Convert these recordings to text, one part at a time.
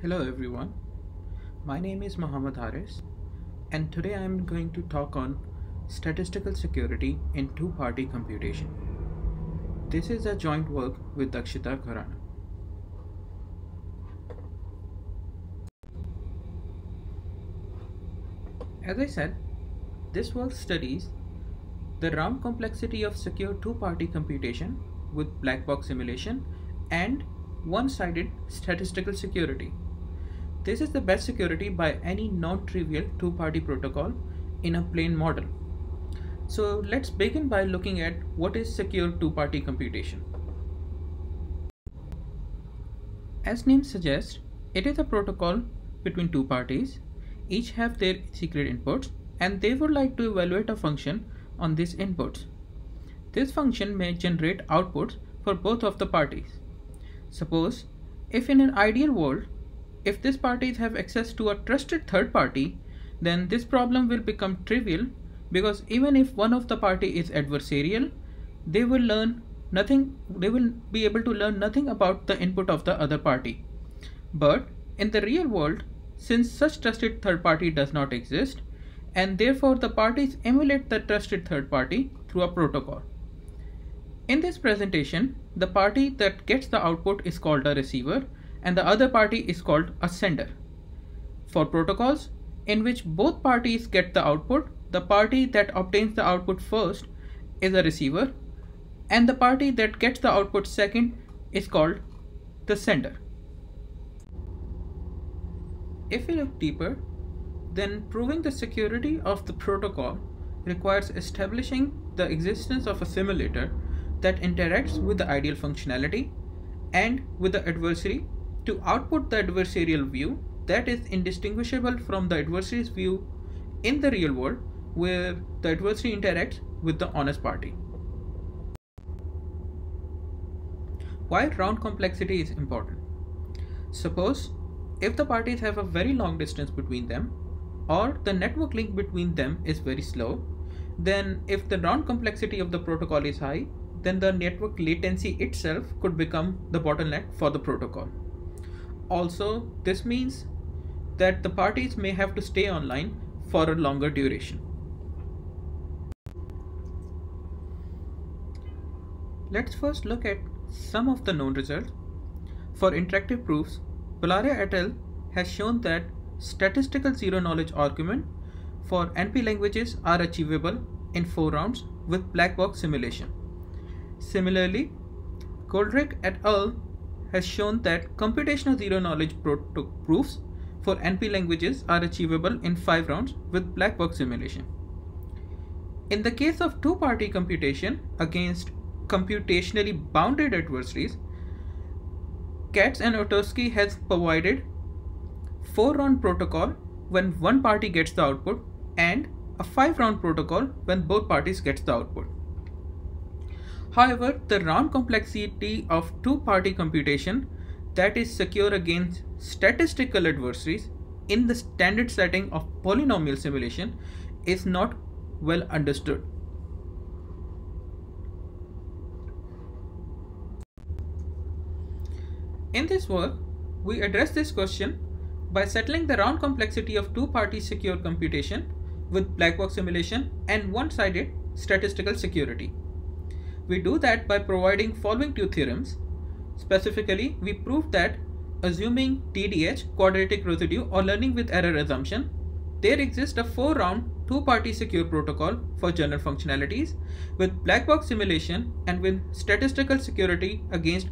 Hello everyone, my name is Muhammad Haris and today I am going to talk on statistical security in two-party computation. This is a joint work with Dakshita Khurana. As I said, this work studies the round complexity of secure two-party computation with black box simulation and one-sided statistical security. This is the best security by any non-trivial two-party protocol in a plain model. So let's begin by looking at what is secure two-party computation. As name suggests, it is a protocol between two parties. Each have their secret inputs and they would like to evaluate a function on these inputs. This function may generate outputs for both of the parties. Suppose if in an ideal world, if these parties have access to a trusted third party, then this problem will become trivial because even if one of the party is adversarial, they will learn nothing, they will be able to learn nothing about the input of the other party. But in the real world, since such trusted third party does not exist, and therefore the parties emulate the trusted third party through a protocol. In this presentation, the party that gets the output is called a receiver and the other party is called a sender. For protocols in which both parties get the output, the party that obtains the output first is a receiver and the party that gets the output second is called the sender. If we look deeper, then proving the security of the protocol requires establishing the existence of a simulator that interacts with the ideal functionality and with the adversary to output the adversarial view that is indistinguishable from the adversary's view in the real world where the adversary interacts with the honest party. Why round complexity is important? Suppose if the parties have a very long distance between them or the network link between them is very slow, then if the round complexity of the protocol is high, then the network latency itself could become the bottleneck for the protocol. Also, this means that the parties may have to stay online for a longer duration. Let's first look at some of the known results. For interactive proofs, Polaria et al. has shown that statistical zero knowledge argument for NP languages are achievable in 4 rounds with black box simulation. Similarly, Goldreich et al. Has shown that computational zero knowledge proofs for NP languages are achievable in 5 rounds with black box simulation. In the case of two-party computation against computationally bounded adversaries, Katz and Ostrovsky has provided 4 round protocol when one party gets the output and a 5 round protocol when both parties gets the output. However, the round complexity of two party computation that is secure against statistical adversaries in the standard setting of polynomial simulation is not well understood. In this work, we address this question by settling the round complexity of two-party secure computation with black box simulation and one-sided statistical security. We do that by providing following two theorems. Specifically, we prove that assuming DDH, quadratic residue or learning with error assumption, there exists a four-round two-party secure protocol for general functionalities with black box simulation and with statistical security against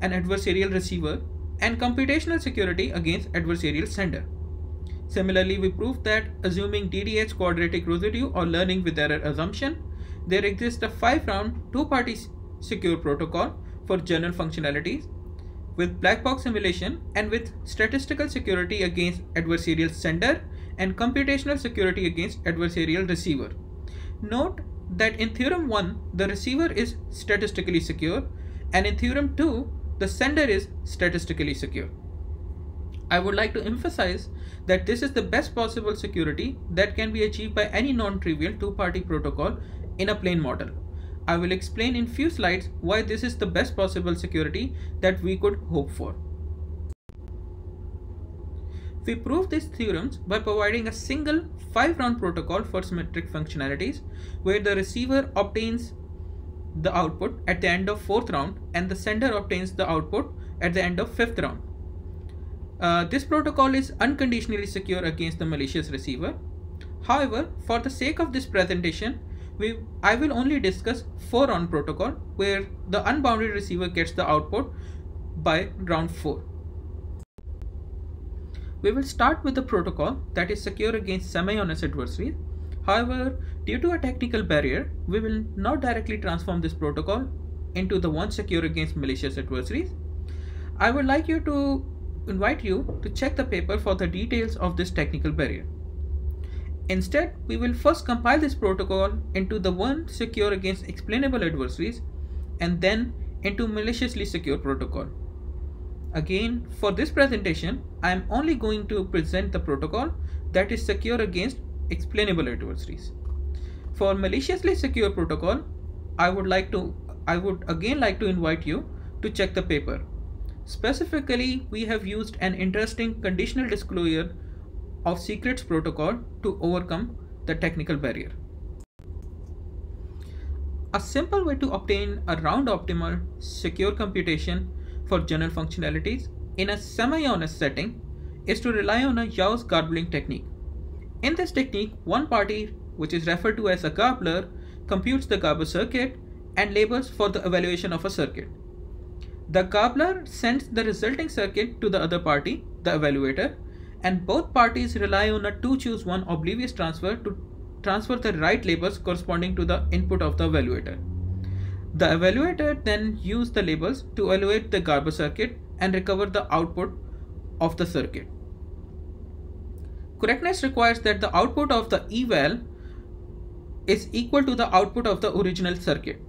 an adversarial receiver and computational security against adversarial sender. Similarly, we prove that assuming DDH quadratic residue or learning with error assumption, there exists a five-round two-party secure protocol for general functionalities with black box simulation and with statistical security against adversarial sender and computational security against adversarial receiver. Note that in theorem 1 the receiver is statistically secure and in theorem 2 the sender is statistically secure. I would like to emphasize that this is the best possible security that can be achieved by any non-trivial two-party protocol in a plain model. I will explain in few slides why this is the best possible security that we could hope for. We prove these theorems by providing a single 5 round protocol for symmetric functionalities where the receiver obtains the output at the end of 4th round and the sender obtains the output at the end of 5th round. Uh, this protocol is unconditionally secure against the malicious receiver. However, for the sake of this presentation, we, I will only discuss 4 round protocol where the unbounded receiver gets the output by round 4. We will start with the protocol that is secure against semi-honest adversaries. However, due to a technical barrier, we will not directly transform this protocol into the one secure against malicious adversaries. I would like you to invite you to check the paper for the details of this technical barrier. Instead, we will first compile this protocol into the one secure against explainable adversaries and then into maliciously secure protocol. Again, for this presentation, I am only going to present the protocol that is secure against explainable adversaries. For maliciously secure protocol, I would like to I would again like to invite you to check the paper. Specifically, we have used an interesting conditional disclosure of secrets protocol to overcome the technical barrier. A simple way to obtain a round optimal secure computation for general functionalities in a semi-honest setting is to rely on a Yao's garbling technique. In this technique, one party, which is referred to as a garbler, computes the garble circuit and labels for the evaluation of a circuit. The garbler sends the resulting circuit to the other party, the evaluator, and both parties rely on a 2 choose 1 oblivious transfer to transfer the right labels corresponding to the input of the evaluator. The evaluator then uses the labels to evaluate the garble circuit and recover the output of the circuit. Correctness requires that the output of the eval is equal to the output of the original circuit.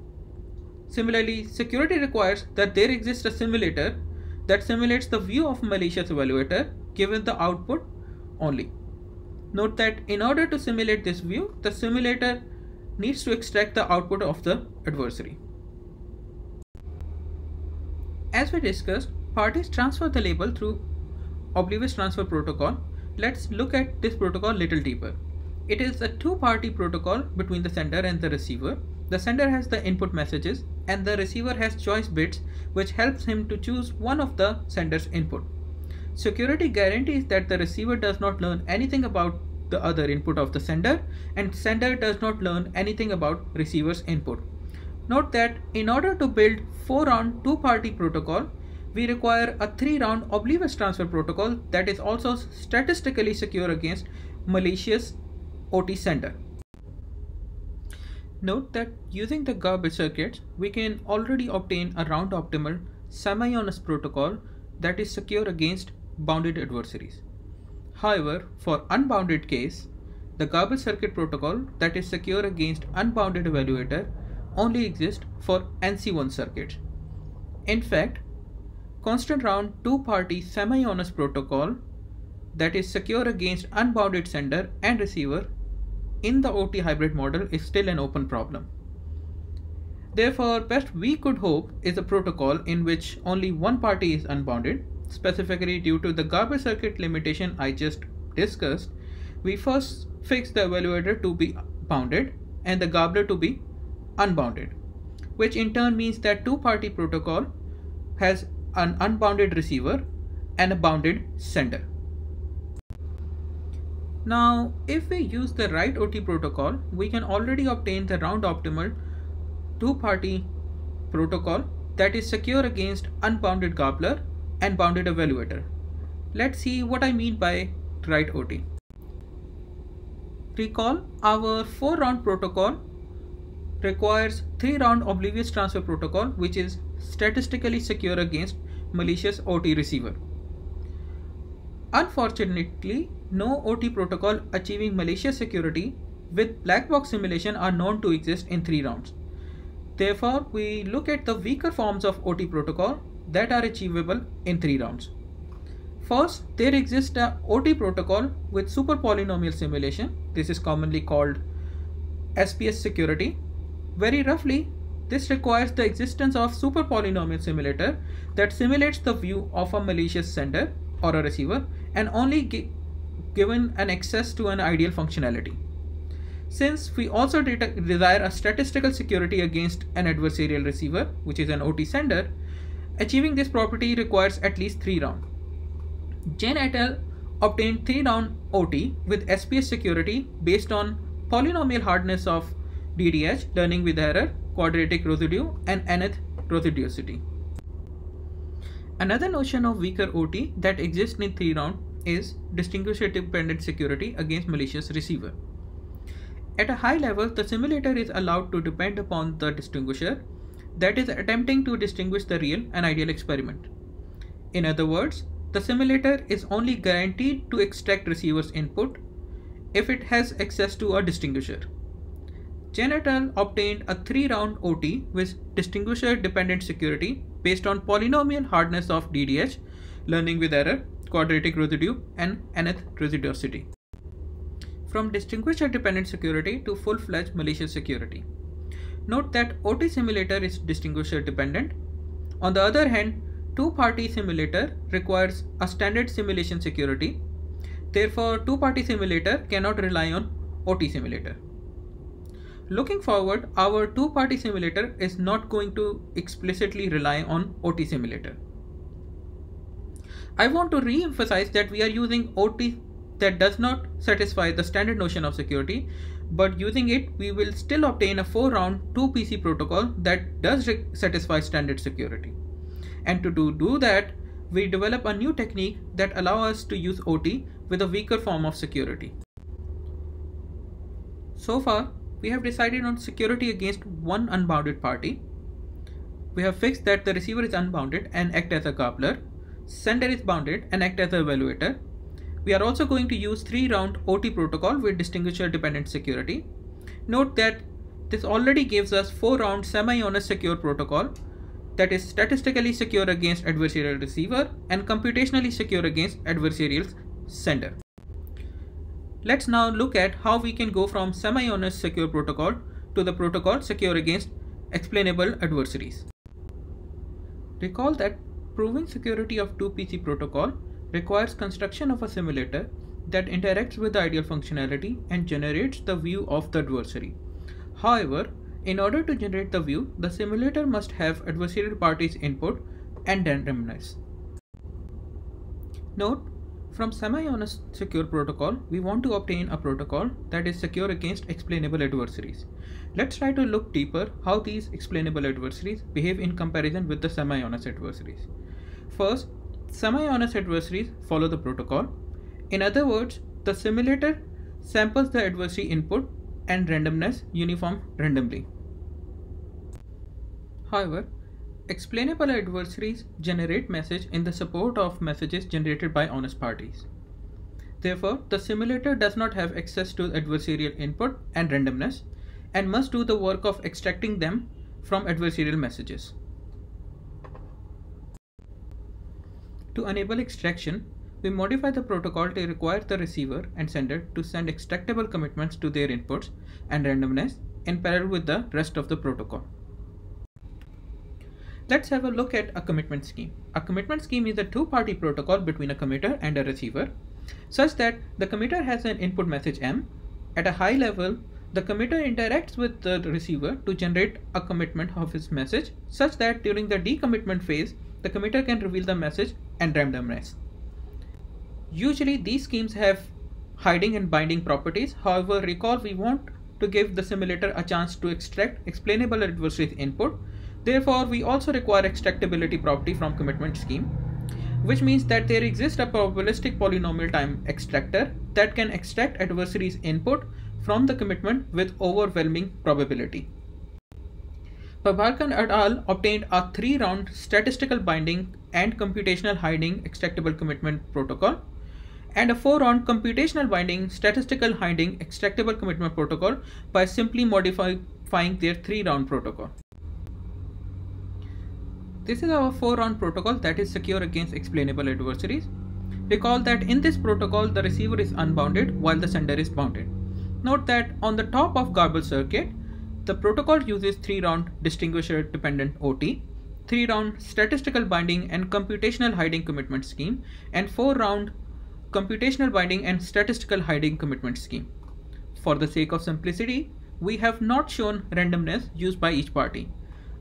Similarly, security requires that there exists a simulator that simulates the view of malicious evaluator given the output only. Note that in order to simulate this view, the simulator needs to extract the output of the adversary. As we discussed, parties transfer the label through oblivious transfer protocol. Let's look at this protocol little deeper. It is a two-party protocol between the sender and the receiver. The sender has the input messages and the receiver has choice bits which helps him to choose one of the sender's input. Security guarantees that the receiver does not learn anything about the other input of the sender and sender does not learn anything about receiver's input. Note that in order to build 4 round 2 party protocol, we require a 3 round oblivious transfer protocol that is also statistically secure against malicious OT sender. Note that using the garble circuits, we can already obtain a round optimal semi-honest protocol that is secure against bounded adversaries. However, for unbounded case, the garble circuit protocol that is secure against unbounded evaluator only exists for NC1 circuits. In fact, constant round two-party semi-honest protocol that is secure against unbounded sender and receiver in the OT hybrid model is still an open problem. Therefore, best we could hope is a protocol in which only one party is unbounded specifically due to the garble circuit limitation I just discussed, we first fix the evaluator to be bounded and the garbler to be unbounded, which in turn means that two-party protocol has an unbounded receiver and a bounded sender. Now, if we use the right OT protocol, we can already obtain the round optimal two-party protocol that is secure against unbounded garbler and bounded evaluator. Let's see what I mean by right OT. Recall our 4 round protocol requires 3 round oblivious transfer protocol which is statistically secure against malicious OT receiver. Unfortunately, no OT protocol achieving malicious security with black box simulation are known to exist in 3 rounds. Therefore, we look at the weaker forms of OT protocol that are achievable in three rounds. First, there exists a OT protocol with super polynomial simulation. This is commonly called SPS security. Very roughly, this requires the existence of super polynomial simulator that simulates the view of a malicious sender or a receiver and only gi given an access to an ideal functionality. Since we also desire a statistical security against an adversarial receiver, which is an OT sender, achieving this property requires at least 3 rounds. Jain et al. obtained 3 round OT with SPS security based on polynomial hardness of DDH, learning with error, quadratic residue, and nth residuosity. Another notion of weaker OT that exists in 3 round is distinguisher dependent security against malicious receiver. At a high level, the simulator is allowed to depend upon the distinguisher that is attempting to distinguish the real and ideal experiment. In other words, the simulator is only guaranteed to extract receiver's input if it has access to a distinguisher. Chen et al. obtained a three-round OT with distinguisher dependent security based on polynomial hardness of DDH, learning with error, quadratic residue, and nth residuosity from distinguisher dependent security to full-fledged malicious security. Note that OT simulator is distinguisher dependent. On the other hand, two-party simulator requires a standard simulation security. Therefore, two-party simulator cannot rely on OT simulator. Looking forward, our two-party simulator is not going to explicitly rely on OT simulator. I want to re-emphasize that we are using OT that does not satisfy the standard notion of security, but using it, we will still obtain a 4 round 2 PC protocol that does satisfy standard security. And to do, do that, we develop a new technique that allow us to use OT with a weaker form of security. So far, we have decided on security against one unbounded party. We have fixed that the receiver is unbounded and act as a garbler, sender is bounded and act as an evaluator, we are also going to use three round OT protocol with distinguisher dependent security. Note that this already gives us four round semi-honest secure protocol that is statistically secure against adversarial receiver and computationally secure against adversarial sender. Let's now look at how we can go from semi-honest secure protocol to the protocol secure against explainable adversaries. Recall that proving security of 2PC protocol requires construction of a simulator that interacts with the ideal functionality and generates the view of the adversary. However, in order to generate the view, the simulator must have adversarial parties input and then randomness. Note, from semi-honest secure protocol, we want to obtain a protocol that is secure against explainable adversaries. Let's try to look deeper how these explainable adversaries behave in comparison with the semi-honest adversaries. First, Semi-honest adversaries follow the protocol. In other words, the simulator samples the adversary input and randomness uniform randomly. However, explainable adversaries generate message in the support of messages generated by honest parties. Therefore, the simulator does not have access to adversarial input and randomness and must do the work of extracting them from adversarial messages. To enable extraction, we modify the protocol to require the receiver and sender to send extractable commitments to their inputs and randomness in parallel with the rest of the protocol. Let's have a look at a commitment scheme. A commitment scheme is a two-party protocol between a committer and a receiver, such that the committer has an input message M. At a high level, the committer interacts with the receiver to generate a commitment of his message, such that during the decommitment phase, the committer can reveal the message and randomness. Usually these schemes have hiding and binding properties. However, recall we want to give the simulator a chance to extract explainable adversaries input. Therefore, we also require extractability property from commitment scheme, which means that there exists a probabilistic polynomial time extractor that can extract adversaries input from the commitment with overwhelming probability. Prabhakaran et al. obtained a three-round statistical binding and computational hiding extractable commitment protocol and a four-round computational binding statistical hiding extractable commitment protocol by simply modifying their three-round protocol. This is our four-round protocol that is secure against explainable adversaries. Recall that in this protocol, the receiver is unbounded while the sender is bounded. Note that on the top of garble circuit, the protocol uses three-round distinguisher dependent OT, three-round statistical binding and computational hiding commitment scheme, and four-round computational binding and statistical hiding commitment scheme. For the sake of simplicity, we have not shown randomness used by each party.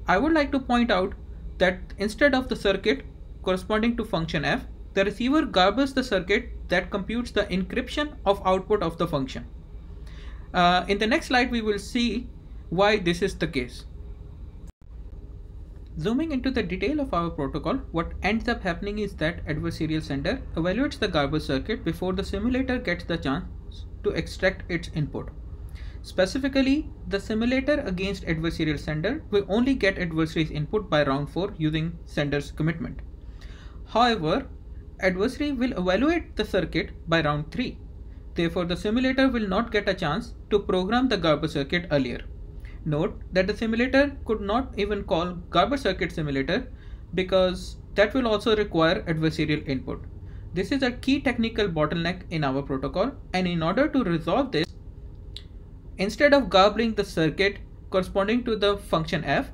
I would like to point out that instead of the circuit corresponding to function f, the receiver garbles the circuit that computes the encryption of output of the function. Uh, in the next slide, we will see why this is the case. Zooming into the detail of our protocol, what ends up happening is that adversarial sender evaluates the garbled circuit before the simulator gets the chance to extract its input. Specifically, the simulator against adversarial sender will only get adversary's input by round 4 using sender's commitment. However, adversary will evaluate the circuit by round 3. Therefore, the simulator will not get a chance to program the garbled circuit earlier. Note that the simulator could not even call garbled circuit simulator because that will also require adversarial input. This is a key technical bottleneck in our protocol and in order to resolve this, Instead of garbling the circuit corresponding to the function f,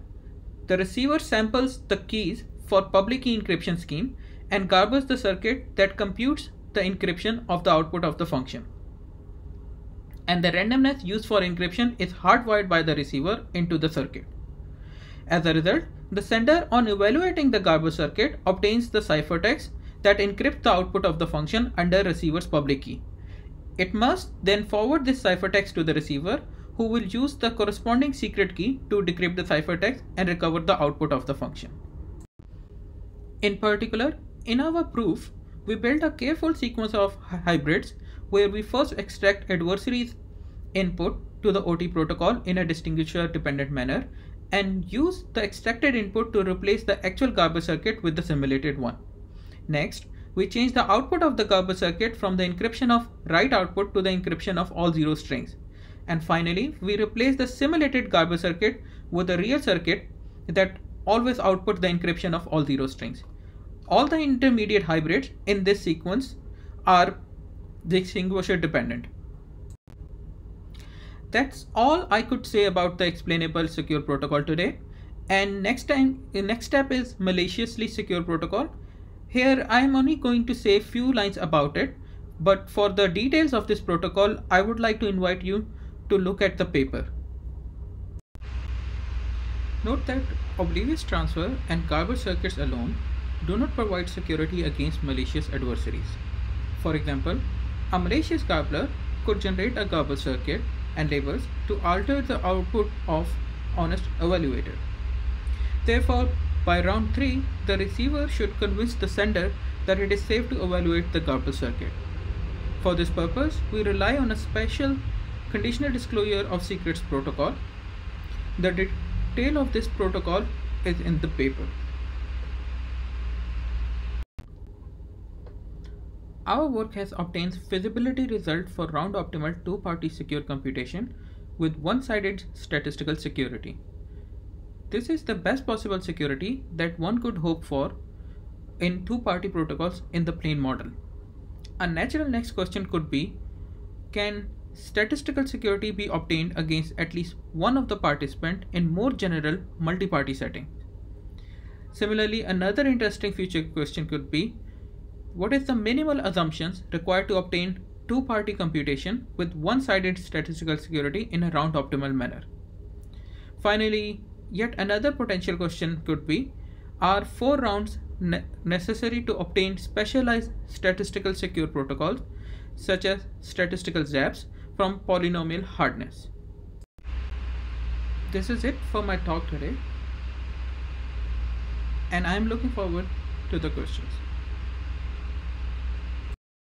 the receiver samples the keys for public key encryption scheme and garbles the circuit that computes the encryption of the output of the function. And the randomness used for encryption is hardwired by the receiver into the circuit. As a result, the sender on evaluating the garble circuit obtains the ciphertext that encrypts the output of the function under receiver's public key. It must then forward this ciphertext to the receiver who will use the corresponding secret key to decrypt the ciphertext and recover the output of the function. In particular, in our proof, we built a careful sequence of hybrids where we first extract adversaries input to the OT protocol in a distinguisher dependent manner and use the extracted input to replace the actual garbled circuit with the simulated one. Next, we change the output of the garbled circuit from the encryption of right output to the encryption of all zero strings. And finally, we replace the simulated garbled circuit with a real circuit that always outputs the encryption of all zero strings. All the intermediate hybrids in this sequence are distinguisher dependent. That's all I could say about the explainable secure protocol today. And next time, the next step is maliciously secure protocol here I am only going to say few lines about it, but for the details of this protocol, I would like to invite you to look at the paper. Note that oblivious transfer and garbled circuits alone do not provide security against malicious adversaries. For example, a malicious garbler could generate a garbled circuit and labels to alter the output of honest evaluator. Therefore, by round 3, the receiver should convince the sender that it is safe to evaluate the garbled circuit. For this purpose, we rely on a special conditional disclosure of secrets protocol. The detail of this protocol is in the paper. Our work has obtained feasibility result for round optimal two-party secure computation with one-sided statistical security. This is the best possible security that one could hope for in two-party protocols in the plain model. A natural next question could be, can statistical security be obtained against at least one of the participant in more general multi-party setting? Similarly, another interesting future question could be, what is the minimal assumptions required to obtain two-party computation with one-sided statistical security in a round optimal manner? Finally, Yet another potential question could be Are four rounds ne necessary to obtain specialized statistical secure protocols, such as statistical ZAPs, from polynomial hardness? This is it for my talk today, and I am looking forward to the questions.